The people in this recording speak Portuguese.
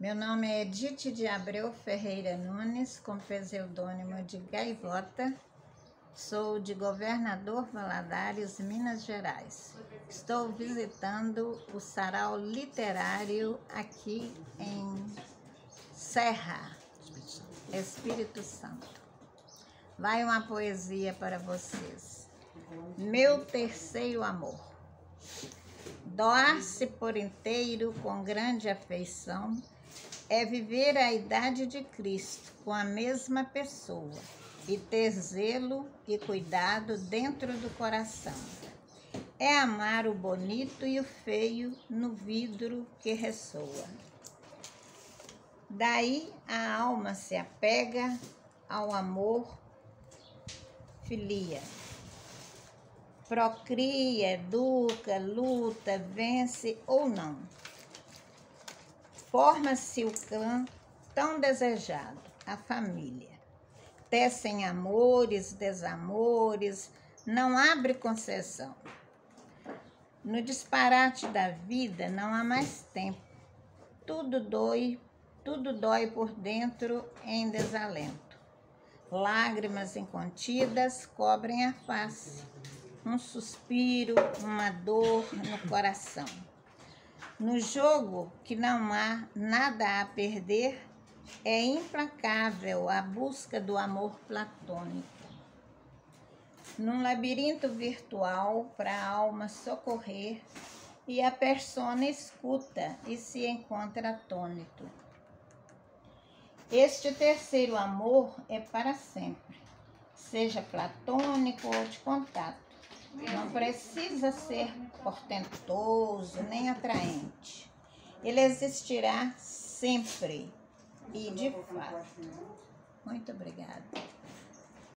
Meu nome é Edith de Abreu Ferreira Nunes, com pseudônimo de Gaivota. Sou de Governador Valadares, Minas Gerais. Estou visitando o sarau literário aqui em Serra, Espírito Santo. Vai uma poesia para vocês. Meu terceiro amor. Doar-se por inteiro com grande afeição é viver a idade de Cristo com a mesma pessoa e ter zelo e cuidado dentro do coração. É amar o bonito e o feio no vidro que ressoa. Daí a alma se apega ao amor filia. Procria, educa, luta, vence ou não Forma-se o clã tão desejado, a família. Tecem amores, desamores, não abre concessão. No disparate da vida não há mais tempo. Tudo dói, tudo dói por dentro em desalento. Lágrimas incontidas cobrem a face. Um suspiro, uma dor no coração. No jogo que não há nada a perder, é implacável a busca do amor platônico. Num labirinto virtual para a alma socorrer, e a persona escuta e se encontra atônito. Este terceiro amor é para sempre, seja platônico ou de contato não precisa ser portentoso nem atraente. Ele existirá sempre e de fato. Muito obrigada.